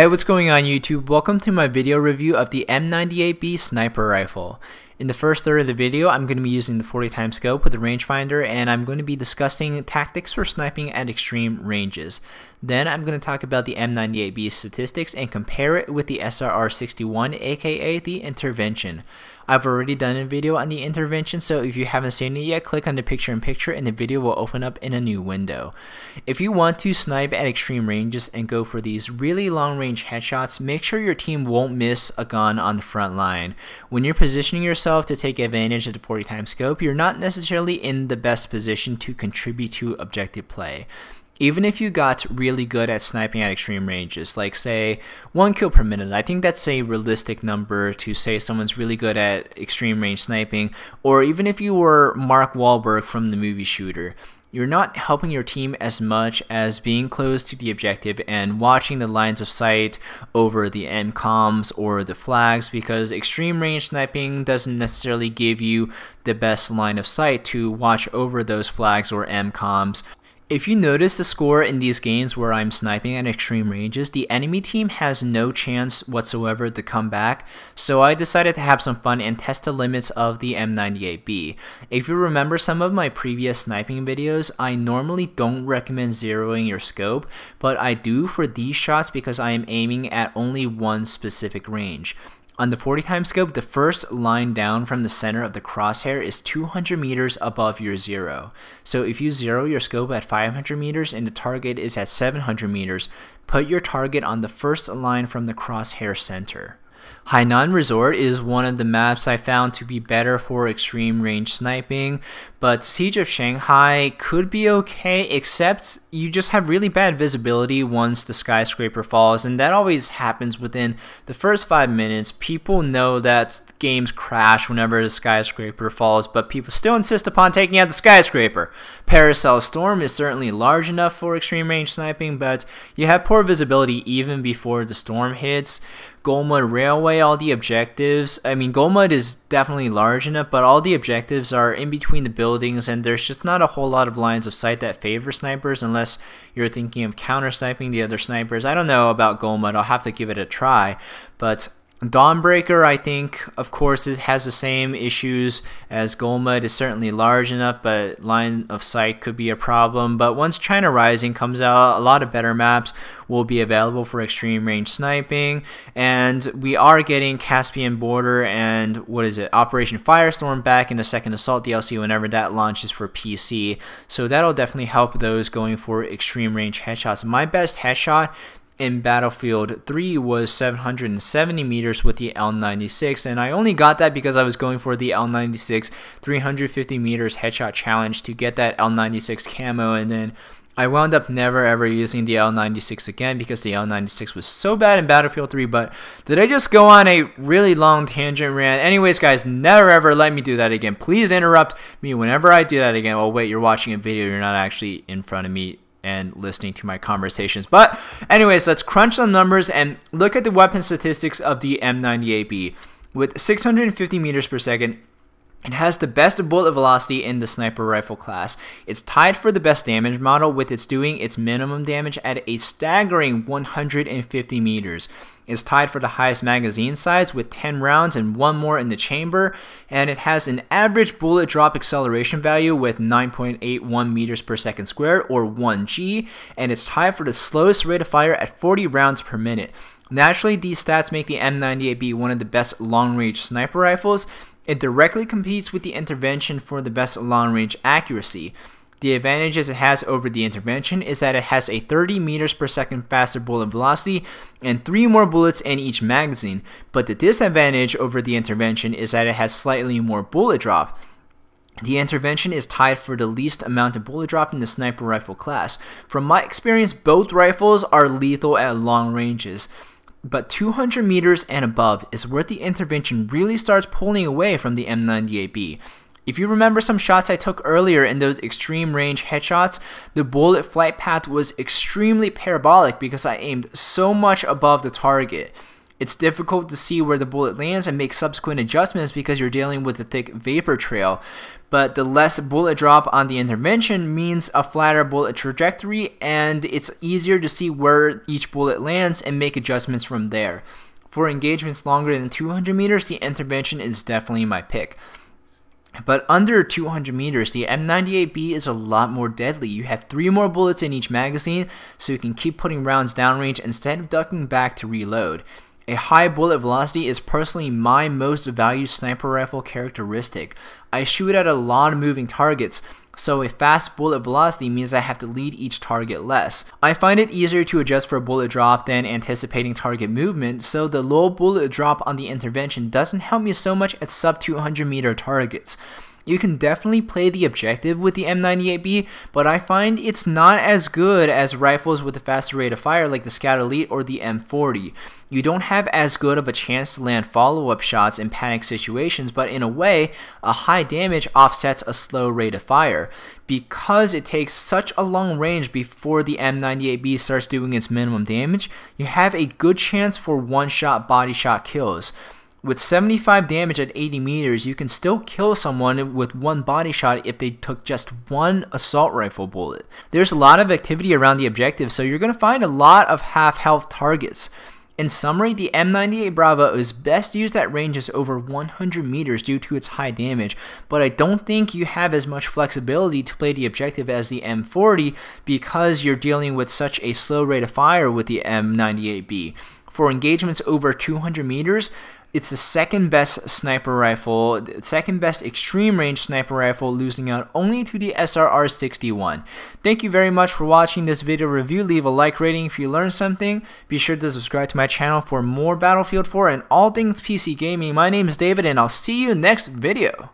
Hey, what's going on YouTube? Welcome to my video review of the M98B sniper rifle. In the first third of the video, I'm going to be using the 40 times scope with the rangefinder and I'm going to be discussing tactics for sniping at extreme ranges. Then I'm going to talk about the M98B statistics and compare it with the SRR61 aka the intervention. I've already done a video on the intervention so if you haven't seen it yet click on the picture in picture and the video will open up in a new window. If you want to snipe at extreme ranges and go for these really long range headshots make sure your team won't miss a gun on the front line. When you're positioning yourself yourself to take advantage of the 40 times scope, you're not necessarily in the best position to contribute to objective play. Even if you got really good at sniping at extreme ranges, like say one kill per minute, I think that's a realistic number to say someone's really good at extreme range sniping, or even if you were Mark Wahlberg from the movie Shooter, you're not helping your team as much as being close to the objective and watching the lines of sight over the MCOMs or the flags because extreme range sniping doesn't necessarily give you the best line of sight to watch over those flags or MCOMs if you notice the score in these games where I'm sniping at extreme ranges, the enemy team has no chance whatsoever to come back, so I decided to have some fun and test the limits of the M98B. If you remember some of my previous sniping videos, I normally don't recommend zeroing your scope, but I do for these shots because I am aiming at only one specific range. On the 40 times scope, the first line down from the center of the crosshair is 200 meters above your zero. So if you zero your scope at 500 meters and the target is at 700 meters, put your target on the first line from the crosshair center. Hainan Resort is one of the maps I found to be better for extreme range sniping, but Siege of Shanghai could be okay, except you just have really bad visibility once the skyscraper falls, and that always happens within the first five minutes. People know that games crash whenever the skyscraper falls, but people still insist upon taking out the skyscraper. Paracel Storm is certainly large enough for extreme range sniping, but you have poor visibility even before the storm hits. Golmud Railway, all the objectives, I mean, Golmud is definitely large enough, but all the objectives are in between the buildings and there's just not a whole lot of lines of sight that favor snipers unless you're thinking of counter sniping the other snipers. I don't know about Golmud, I'll have to give it a try, but Dawnbreaker, I think, of course, it has the same issues as Golmud. It's certainly large enough, but line of sight could be a problem. But once China Rising comes out, a lot of better maps will be available for extreme range sniping. And we are getting Caspian Border and what is it, Operation Firestorm back in the second Assault DLC whenever that launches for PC. So that'll definitely help those going for extreme range headshots. My best headshot in Battlefield 3 was 770 meters with the L96 and I only got that because I was going for the L96 350 meters headshot challenge to get that L96 camo and then I wound up never ever using the L96 again because the L96 was so bad in Battlefield 3 but did I just go on a really long tangent rant? Anyways guys never ever let me do that again. Please interrupt me whenever I do that again. Oh wait you're watching a video. You're not actually in front of me and listening to my conversations. But anyways, let's crunch some numbers and look at the weapon statistics of the M98B. With 650 meters per second, it has the best bullet velocity in the sniper rifle class. It's tied for the best damage model with its doing its minimum damage at a staggering 150 meters. It's tied for the highest magazine size with 10 rounds and one more in the chamber, and it has an average bullet drop acceleration value with 9.81 meters per second squared or 1g, and it's tied for the slowest rate of fire at 40 rounds per minute. Naturally, these stats make the M98B one of the best long-range sniper rifles, it directly competes with the intervention for the best long range accuracy. The advantages it has over the intervention is that it has a 30 meters per second faster bullet velocity and 3 more bullets in each magazine, but the disadvantage over the intervention is that it has slightly more bullet drop. The intervention is tied for the least amount of bullet drop in the sniper rifle class. From my experience, both rifles are lethal at long ranges but 200 meters and above is where the intervention really starts pulling away from the M98B. If you remember some shots I took earlier in those extreme range headshots, the bullet flight path was extremely parabolic because I aimed so much above the target. It's difficult to see where the bullet lands and make subsequent adjustments because you're dealing with a thick vapor trail. But the less bullet drop on the intervention means a flatter bullet trajectory and it's easier to see where each bullet lands and make adjustments from there. For engagements longer than 200 meters, the intervention is definitely my pick. But under 200 meters, the M98B is a lot more deadly. You have three more bullets in each magazine, so you can keep putting rounds downrange instead of ducking back to reload. A high bullet velocity is personally my most valued sniper rifle characteristic. I shoot at a lot of moving targets, so a fast bullet velocity means I have to lead each target less. I find it easier to adjust for bullet drop than anticipating target movement, so the low bullet drop on the intervention doesn't help me so much at sub 200 meter targets. You can definitely play the objective with the M98B, but I find it's not as good as rifles with a faster rate of fire like the Scout Elite or the M40. You don't have as good of a chance to land follow-up shots in panic situations, but in a way, a high damage offsets a slow rate of fire. Because it takes such a long range before the M98B starts doing its minimum damage, you have a good chance for one-shot body shot kills. With 75 damage at 80 meters, you can still kill someone with one body shot if they took just one assault rifle bullet. There's a lot of activity around the objective, so you're going to find a lot of half health targets. In summary, the M98 Bravo is best used at ranges over 100 meters due to its high damage, but I don't think you have as much flexibility to play the objective as the M40 because you're dealing with such a slow rate of fire with the M98B. For engagements over 200 meters, it's the second best sniper rifle, second best extreme range sniper rifle, losing out only to the SRR 61. Thank you very much for watching this video review. Leave a like rating if you learned something. Be sure to subscribe to my channel for more Battlefield 4 and all things PC gaming. My name is David and I'll see you next video.